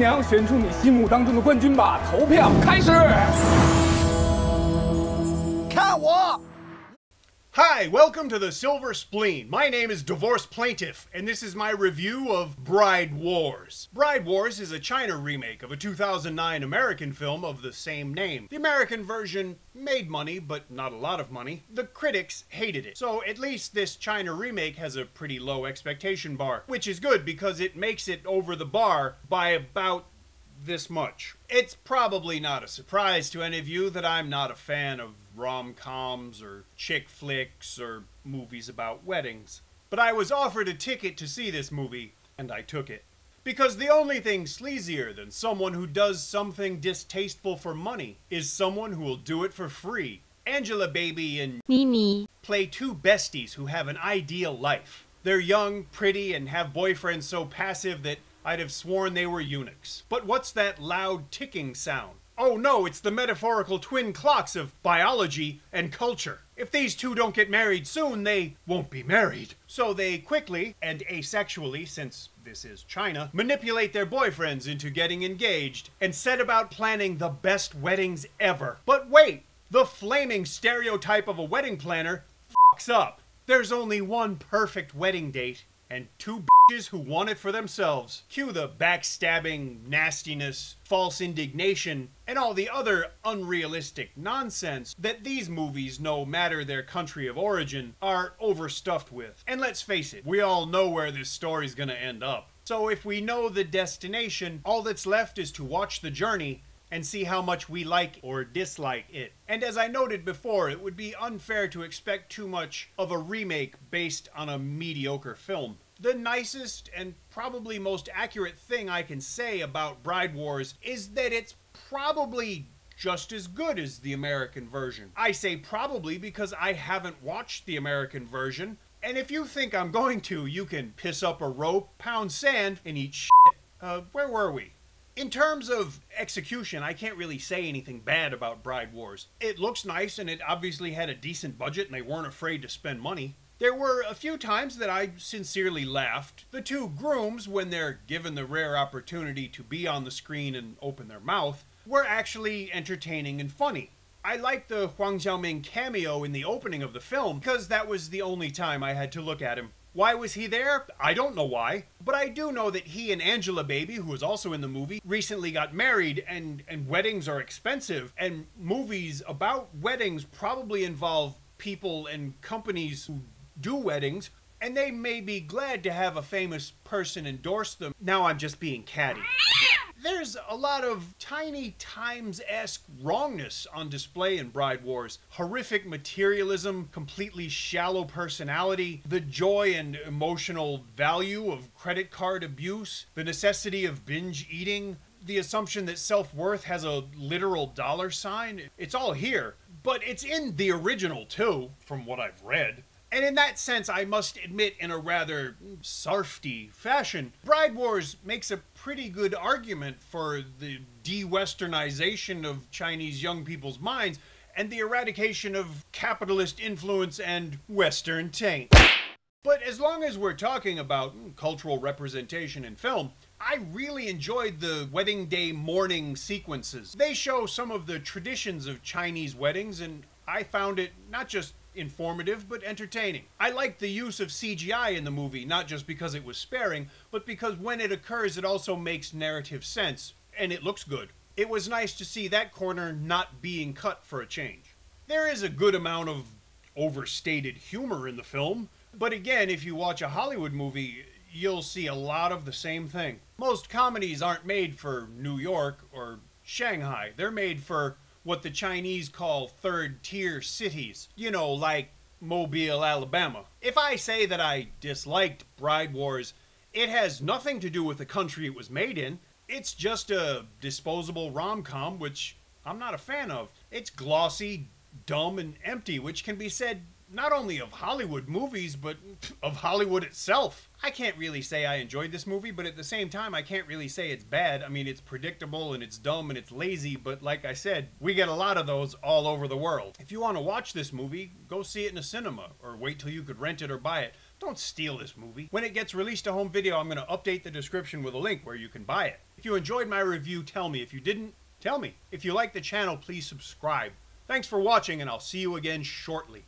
娘选出你心目当中的冠军吧！投票开始。看我！Hi, welcome to the Silver Spleen. My name is Divorce Plaintiff, and this is my review of Bride Wars. Bride Wars is a China remake of a 2009 American film of the same name. The American version made money, but not a lot of money. The critics hated it. So at least this China remake has a pretty low expectation bar, which is good because it makes it over the bar by about this much. It's probably not a surprise to any of you that I'm not a fan of rom coms or chick flicks or movies about weddings. But I was offered a ticket to see this movie, and I took it. Because the only thing sleazier than someone who does something distasteful for money is someone who will do it for free. Angelababy and Ni Ni. play two besties who have an ideal life. They're young, pretty, and have boyfriends so passive that I'd have sworn they were eunuchs. But what's that loud ticking sound? Oh no, it's the metaphorical twin clocks of biology and culture. If these two don't get married soon, they won't be married. So they quickly, and asexually, since this is China, manipulate their boyfriends into getting engaged and set about planning the best weddings ever. But wait, the flaming stereotype of a wedding planner fucks up. There's only one perfect wedding date and two who want it for themselves. Cue the backstabbing, nastiness, false indignation, and all the other unrealistic nonsense that these movies, no matter their country of origin, are overstuffed with. And let's face it, we all know where this story's gonna end up. So if we know the destination, all that's left is to watch the journey and see how much we like or dislike it. And as I noted before, it would be unfair to expect too much of a remake based on a mediocre film. The nicest and probably most accurate thing I can say about Bride Wars is that it's probably just as good as the American version. I say probably because I haven't watched the American version, and if you think I'm going to, you can piss up a rope, pound sand, and eat shit. Uh, where were we? In terms of execution, I can't really say anything bad about Bride Wars. It looks nice and it obviously had a decent budget and they weren't afraid to spend money. There were a few times that I sincerely laughed. The two grooms, when they're given the rare opportunity to be on the screen and open their mouth, were actually entertaining and funny. I liked the Huang Xiaoming cameo in the opening of the film because that was the only time I had to look at him. Why was he there? I don't know why. But I do know that he and Angelababy, who was also in the movie, recently got married and, and weddings are expensive. And movies about weddings probably involve people and companies who do weddings. And they may be glad to have a famous person endorse them. Now I'm just being catty. There's a lot of tiny times esque wrongness on display in Bride Wars. Horrific materialism, completely shallow personality, the joy and emotional value of credit card abuse, the necessity of binge eating, the assumption that self worth has a literal dollar sign. It's all here. But it's in the original too, from what I've read. And in that sense, I must admit, in a rather sarfty fashion, Bride Wars makes a pretty good argument for the de westernization of Chinese young people's minds and the eradication of capitalist influence and Western taint. But as long as we're talking about cultural representation in film, I really enjoyed the wedding day morning sequences. They show some of the traditions of Chinese weddings, and I found it not just informative but entertaining. I liked the use of CGI in the movie, not just because it was sparing, but because when it occurs, it also makes narrative sense, and it looks good. It was nice to see that corner not being cut for a change. There is a good amount of overstated humor in the film, but again, if you watch a Hollywood movie, you'll see a lot of the same thing. Most comedies aren't made for New York or Shanghai, they're made for what the Chinese call third tier cities. You know, like Mobile, Alabama. If I say that I disliked Bride Wars, it has nothing to do with the country it was made in. It's just a disposable rom com, which I'm not a fan of. It's glossy, dumb, and empty, which can be said not only of Hollywood movies, but of Hollywood itself. I can't really say I enjoyed this movie, but at the same time, I can't really say it's bad. I mean, it's predictable and it's dumb and it's lazy, but like I said, we get a lot of those all over the world. If you want to watch this movie, go see it in a cinema or wait till you could rent it or buy it. Don't steal this movie. When it gets released to home video, I'm going to update the description with a link where you can buy it. If you enjoyed my review, tell me. If you didn't, tell me. If you like the channel, please subscribe. Thanks for watching, and I'll see you again shortly.